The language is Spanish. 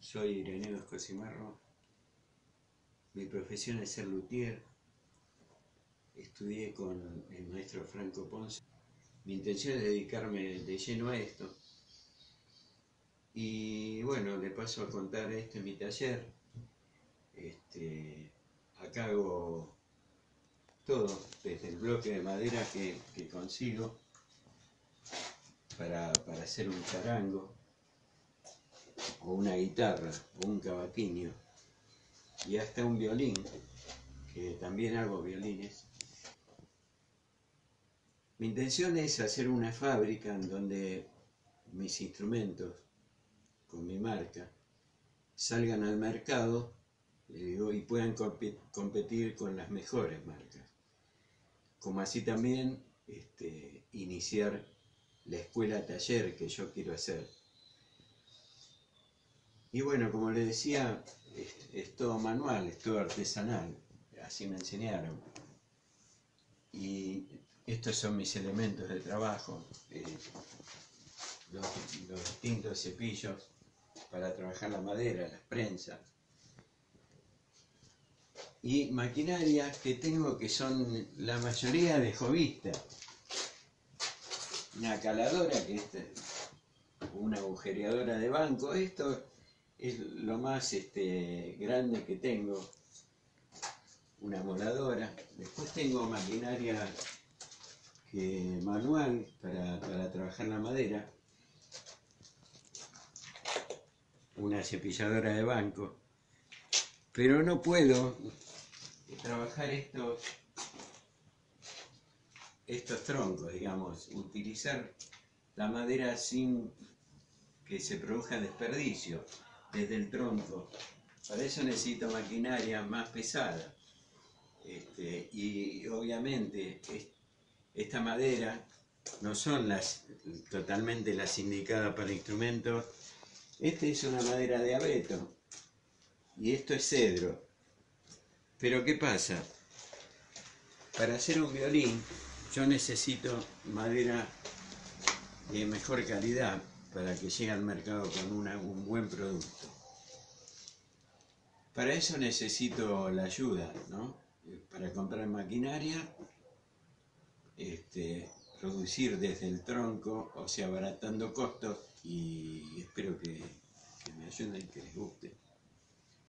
Soy Ireneo Escosimarro. Mi profesión es ser luthier. Estudié con el maestro Franco Ponce. Mi intención es dedicarme de lleno a esto. Y bueno, le paso a contar esto en mi taller. Este, acá hago todo, desde el bloque de madera que, que consigo para, para hacer un charango, o una guitarra, o un cavaquinho, y hasta un violín, que también hago violines. Mi intención es hacer una fábrica en donde mis instrumentos, con mi marca, salgan al mercado y puedan competir con las mejores marcas. Como así también este, iniciar la escuela taller que yo quiero hacer. Y bueno, como les decía, es, todo manual, es todo artesanal, así me enseñaron. Y estos son mis elementos de trabajo, eh, los, distintos cepillos para trabajar la madera, las prensas. Y maquinarias que tengo que son la mayoría de jovista. Una caladora que es una agujereadora de banco. Esto es lo más este, grande que tengo. Una moladora. Después tengo maquinaria que, manual para, para trabajar la madera. Una cepilladora de banco. Pero no puedo trabajar estos, estos troncos, digamos, utilizar la madera sin que se produzca desperdicio desde el tronco. Para eso necesito maquinaria más pesada. Este, y obviamente esta madera no son las totalmente las indicadas para instrumentos. Esta es una madera de abeto y esto es cedro. Pero ¿qué pasa? Para hacer un violín yo necesito madera de mejor calidad para que llegue al mercado con un buen producto. Para eso necesito la ayuda, ¿no? Para comprar maquinaria, este, producir desde el tronco, o sea, abaratando costos y